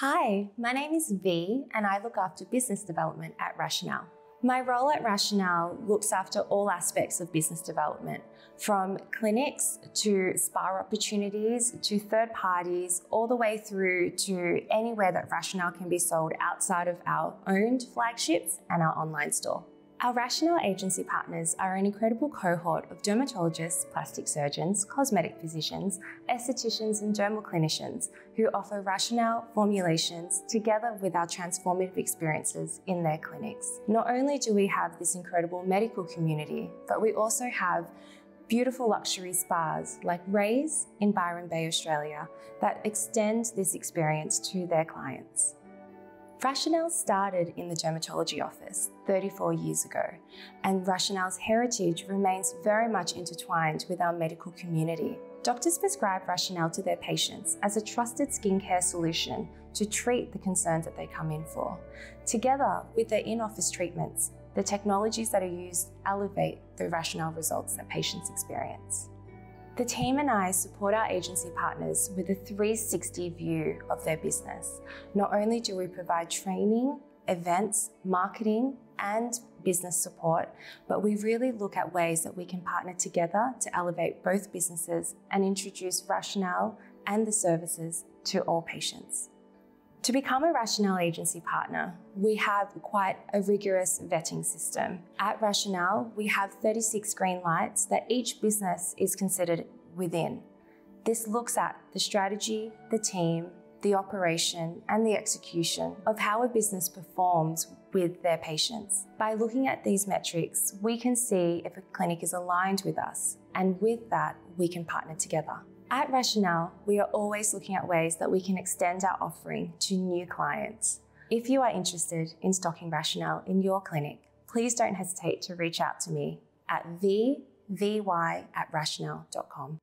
Hi, my name is Vy and I look after business development at Rationale. My role at Rationale looks after all aspects of business development, from clinics to spa opportunities to third parties, all the way through to anywhere that Rationale can be sold outside of our owned flagships and our online store. Our Rationale agency partners are an incredible cohort of dermatologists, plastic surgeons, cosmetic physicians, estheticians, and dermal clinicians who offer Rationale formulations together with our transformative experiences in their clinics. Not only do we have this incredible medical community, but we also have beautiful luxury spas like Raes in Byron Bay, Australia, that extend this experience to their clients. Rationale started in the dermatology office 34 years ago, and Rationale's heritage remains very much intertwined with our medical community. Doctors prescribe Rationale to their patients as a trusted skincare solution to treat the concerns that they come in for. Together with their in office treatments, the technologies that are used elevate the Rationale results that patients experience. The team and I support our agency partners with a 360 view of their business. Not only do we provide training, events, marketing, and business support, but we really look at ways that we can partner together to elevate both businesses and introduce Rationale and the services to all patients. To become a Rationale agency partner, we have quite a rigorous vetting system. At Rationale, we have 36 green lights that each business is considered within. This looks at the strategy, the team, the operation, and the execution of how a business performs with their patients. By looking at these metrics, we can see if a clinic is aligned with us, and with that, we can partner together. At Rationale, we are always looking at ways that we can extend our offering to new clients. If you are interested in stocking Rationale in your clinic, please don't hesitate to reach out to me at vvy at rationale.com.